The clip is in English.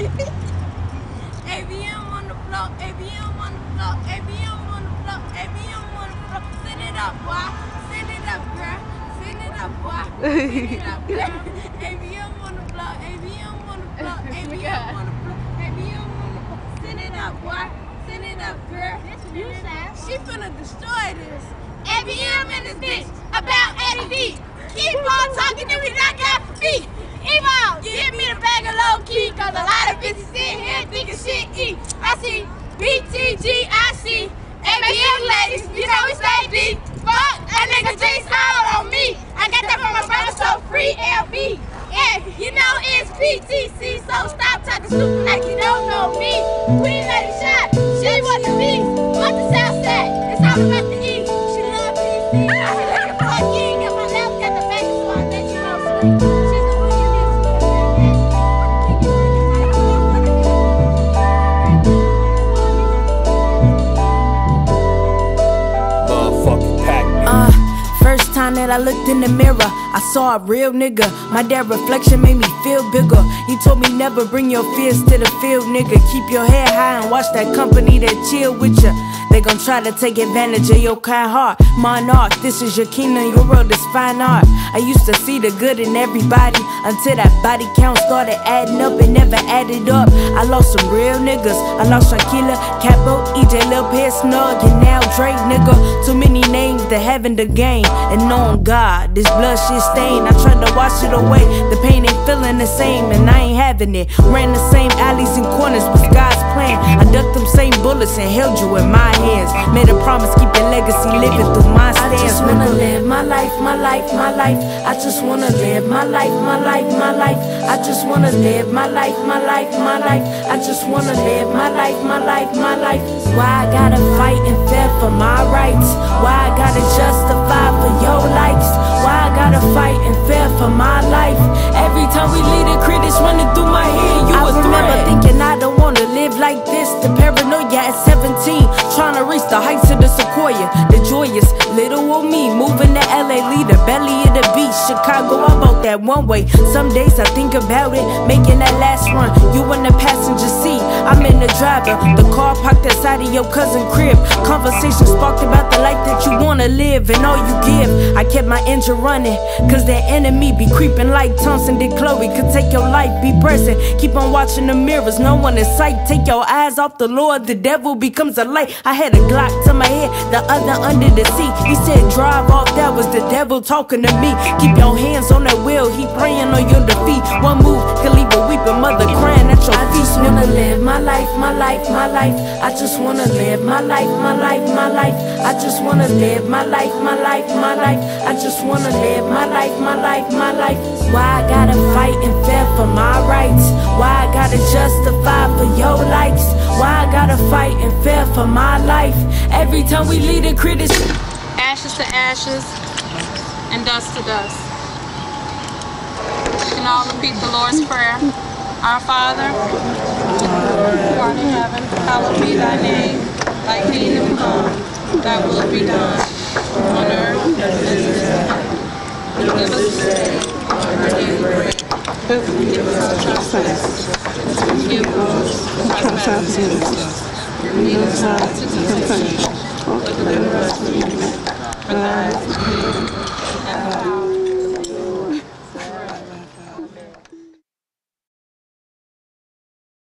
ABM on the floor, ABM on the floor, ABM on the floor, ABM on the floor. Send it up, boy. Send it up, girl. Send it up, boy. Send it up, girl. ABM on the floor, ABM on the floor, ABM on the floor, ABM on the floor. Send it up, boy. Send it up, girl. She finna destroy this. ABM in this bitch about Eddie D. Keep on talking to me, I got feet. Evo, give me the bag of low key, cause a thinking shit E. I see BTG, I see ABM ladies, you know we stay deep. Fuck, that nigga J Style on me. I got that from my brother, so free LB. Yeah, you know it's PTC, so stop talking stupid like you don't know me. Queen Lady Shot, she was the beast. What the South Side? It's all about the E. She love PC. She like a fuck king, and my left got the back, so I bet you know sweet. Time that I looked in the mirror, I saw a real nigga. My dad reflection made me feel bigger. He told me never bring your fears to the field, nigga. Keep your head high and watch that company that chill with ya. They gon' try to take advantage of your kind heart. Monarch, this is your kingdom, your world is fine art. I used to see the good in everybody until that body count started adding up and never added up. I lost some real niggas. I lost Shaquilla, Capo, EJ, Lil Pitt, Snug, and now Drake, nigga. Too many names to having the game. And knowing God, this blood shit stain. I tried to wash it away. The pain ain't feeling the same, and I ain't having it. Ran the same alleys and corners was God's plan. I ducked them same bullets and held you in my hands. Made a promise, keep your legacy living through my stance. I just wanna live my life, my life, my life. I just wanna live my life, my life, my life. I just wanna live my life, my life, my life. I just wanna live my life, my life, my life. Why I gotta fight and fight for my rights? Why I gotta justify The paranoia at 17, trying to reach the heights of the sequoia. The joyous little old me moving to LA, lead the belly of the beach. Chicago, I'm out that one way. Some days I think about it, making that last run. You in the driver. The car parked outside of your cousin crib. Conversation sparked about the life that you wanna live and all you give. I kept my engine running, cause that enemy be creeping like Thompson did Khloé. Could take your life, be present. Keep on watching the mirrors, no one in sight. Take your eyes off the Lord, the devil becomes a light. I had a Glock to my head, the other under the seat. He said, Drive off, that was the devil talking to me. Keep your hands on that wheel, he praying on your defeat. One move can leave a weeping mother crying at your feet. My life, my life, my life. I just wanna live my life, my life, my life. I just wanna live my life, my life, my life. I just wanna live my life, my life, my life. Why I gotta fight and fight for my rights? Why I gotta justify for your likes? Why I gotta fight and fight for my life? Every time we lead the critics. ashes to ashes, and dust to dust. We can all repeat the Lord's Prayer. Our Father, art in heaven, hallowed be thy name. Thy kingdom come, thy will be done, on earth as it is in heaven. Give us our daily bread. Forgive us our trespasses, as we forgive those who trespass against us. And lead us not into temptation, but deliver us from evil. For thine is the kingdom, and